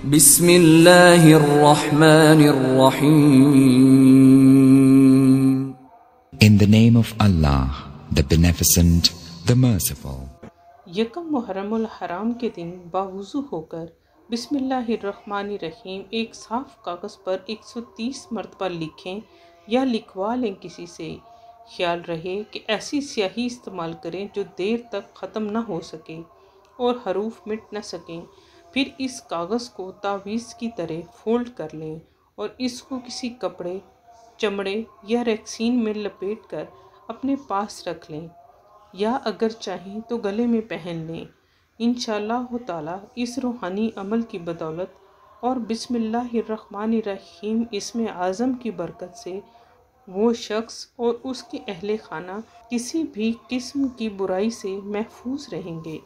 बिस्मिल्लाहिर्रहमानिर्रहीम In the name of Allah, the Beneficent, the Merciful. यकम मुहर्रमुल हराम के दिन बावुजू होकर बिस्मिल्लाहिर्रहमानिर्रहीम एक साफ़ कागज़ पर 130 मरतबा लिखें या लिखवा लें किसी से। ख्याल रहे कि ऐसी स्याही इस्तेमाल करें जो देर तक ख़त्म ना हो सके और हरूफ मिट न सकें। फिर इस कागज़ को तावीज़ की तरह फोल्ड कर लें और इसको किसी कपड़े, चमड़े या रैक्सीन में लपेट कर अपने पास रख लें। या अगर चाहें तो गले में पहन लें। इन ताला इस रूहानी अमल की बदौलत और बिस्मिल्लाहिर्रहमानिर्रहीम इसमें आज़म की बरकत से वो शख्स और उसके अहल खाना किसी भी किस्म की बुराई से महफूज रहेंगे।